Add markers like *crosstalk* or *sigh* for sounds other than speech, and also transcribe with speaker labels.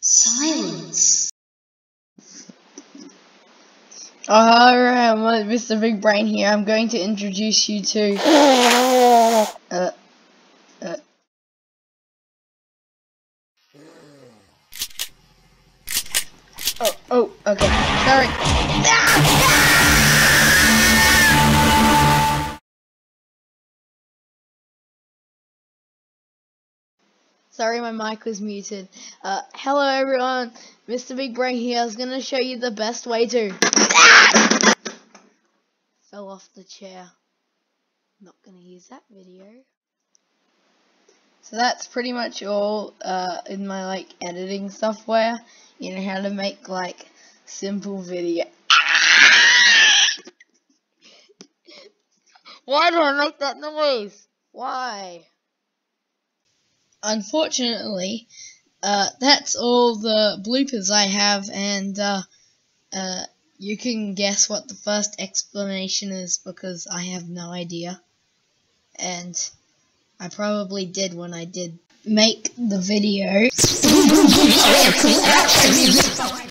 Speaker 1: Silence.
Speaker 2: Alright, Mr. Bigbrain here. I'm going to introduce you to. Uh, uh. Oh, oh, okay. Sorry. Sorry, my mic was muted. Uh, hello everyone, Mr. Bigbrain here. I was gonna show you the best way to. Fell off the chair. Not gonna use that video. So that's pretty much all uh, in my like editing software. You know how to make like simple video. Why do I make that noise? Why? Unfortunately, uh, that's all the bloopers I have, and uh, uh, you can guess what the first explanation is because I have no idea. And I probably did when I did make the video. *laughs*